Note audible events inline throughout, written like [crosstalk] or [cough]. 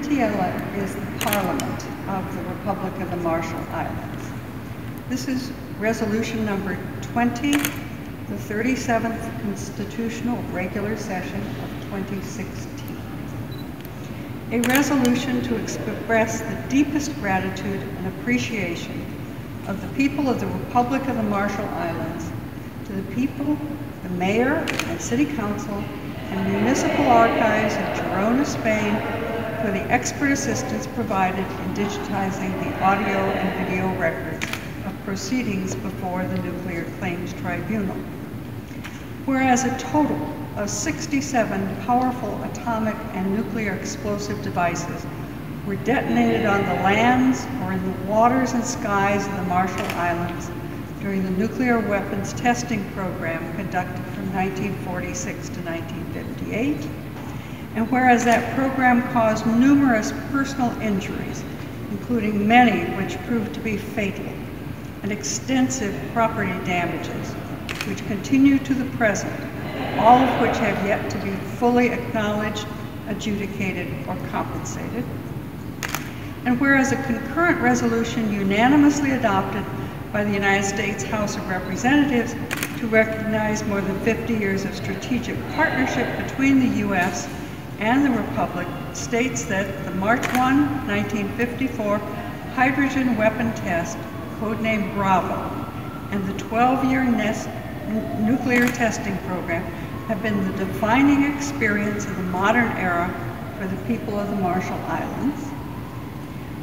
Nitijela is the Parliament of the Republic of the Marshall Islands. This is resolution number 20, the 37th Constitutional Regular Session of 2016. A resolution to express the deepest gratitude and appreciation of the people of the Republic of the Marshall Islands to the people, the mayor and city council, and municipal archives of Girona, Spain for the expert assistance provided in digitizing the audio and video records of proceedings before the Nuclear Claims Tribunal. Whereas a total of 67 powerful atomic and nuclear explosive devices were detonated on the lands or in the waters and skies of the Marshall Islands during the nuclear weapons testing program conducted from 1946 to 1958. And whereas that program caused numerous personal injuries, including many which proved to be fatal, and extensive property damages, which continue to the present, all of which have yet to be fully acknowledged, adjudicated, or compensated. And whereas a concurrent resolution unanimously adopted by the United States House of Representatives to recognize more than 50 years of strategic partnership between the U.S. and the Republic states that the March 1, 1954 hydrogen weapon test, codenamed Bravo, and the 12-year nuclear testing program have been the defining experience of the modern era for the people of the Marshall Islands.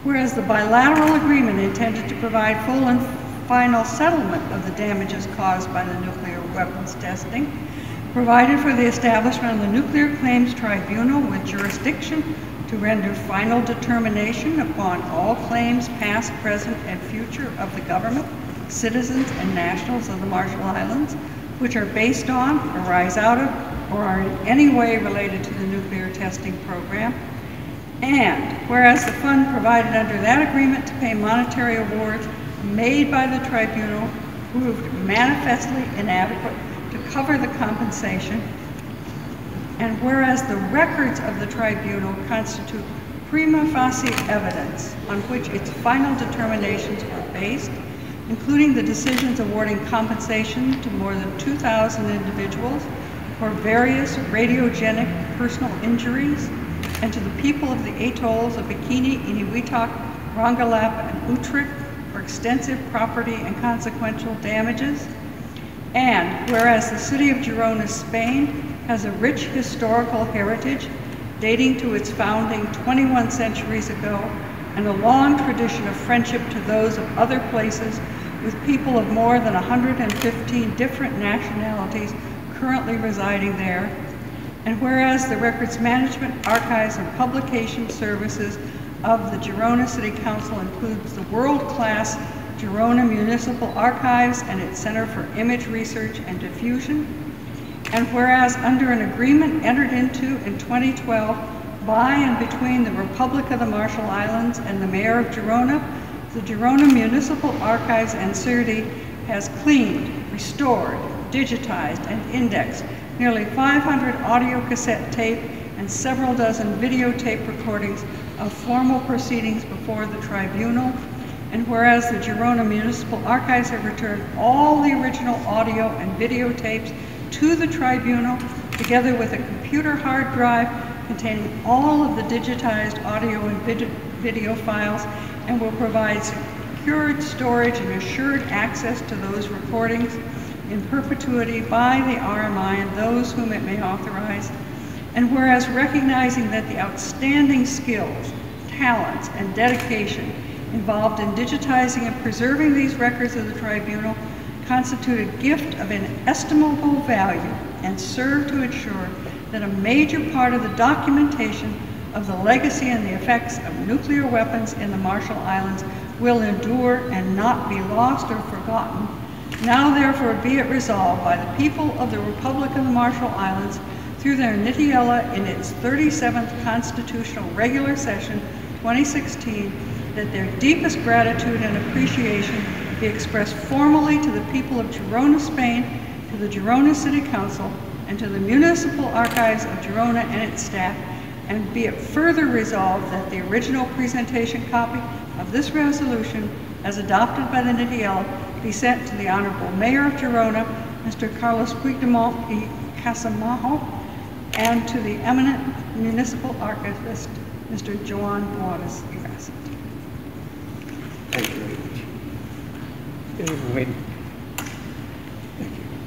Whereas the bilateral agreement intended to provide full and final settlement of the damages caused by the nuclear weapons testing, provided for the establishment of the Nuclear Claims Tribunal with jurisdiction to render final determination upon all claims past, present, and future of the government, citizens, and nationals of the Marshall Islands, which are based on, arise out of, or are in any way related to the nuclear testing program. And whereas the fund provided under that agreement to pay monetary awards made by the tribunal proved manifestly inadequate cover the compensation, and whereas the records of the tribunal constitute prima facie evidence on which its final determinations were based, including the decisions awarding compensation to more than 2,000 individuals for various radiogenic personal injuries, and to the people of the atolls of Bikini, Eniwetok, Rongelap, and Utrik for extensive property and consequential damages. And whereas the city of Girona, Spain has a rich historical heritage dating to its founding 21 centuries ago and a long tradition of friendship to those of other places with people of more than 115 different nationalities currently residing there. And whereas the Records Management, Archives, and Publication Services of the Girona City Council includes the world-class Girona Municipal Archives and its Center for Image Research and Diffusion. And whereas under an agreement entered into in 2012 by and between the Republic of the Marshall Islands and the Mayor of Girona, the Girona Municipal Archives and CERDI has cleaned, restored, digitized, and indexed nearly 500 audio cassette tape and several dozen videotape recordings of formal proceedings before the tribunal, and whereas the Girona Municipal Archives have returned all the original audio and videotapes to the tribunal, together with a computer hard drive containing all of the digitized audio and vid video files, and will provide secured storage and assured access to those recordings in perpetuity by the RMI and those whom it may authorize, and whereas recognizing that the outstanding skills, talents, and dedication involved in digitizing and preserving these records of the tribunal constitute a gift of inestimable value and serve to ensure that a major part of the documentation of the legacy and the effects of nuclear weapons in the Marshall Islands will endure and not be lost or forgotten. Now therefore be it resolved by the people of the Republic of the Marshall Islands through their Nitijela in its 37th Constitutional Regular Session 2016 that their deepest gratitude and appreciation be expressed formally to the people of Girona, Spain, to the Girona City Council, and to the Municipal Archives of Girona and its staff, and be it further resolved that the original presentation copy of this resolution, as adopted by the Nitijela, be sent to the Honorable Mayor of Girona, Mr. Carlos Puigdemont y Casamajo, and to the eminent municipal archivist, Mr. Joan Boadas i Raset. Thank you very much. Eh, Bueno,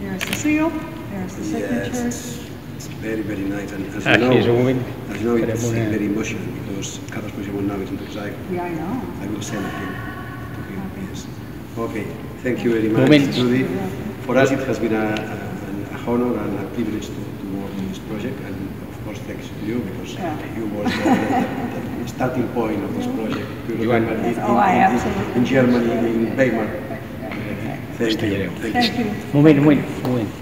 There's the seal, there's the signatures. Yes, it's very, very nice. And as you Aquí és un know, moment as you know, it's per very emotional because Carlos Puigdemont now is in exile. Yeah, I know. I will send him to him, Okay. yes. Okay, thank you very much, Moment. Trudy. For us, it has been a, a, a honor and a privilege to, to work on this project, and of course, thanks to you because Yeah. you were the, the, the [laughs] starting point of this project. You Joan. remember it Oh, I in, in, Germany, in Weimar. Okay. Thank you. Castellero. Thank you. Thank you. moment, moment, moment.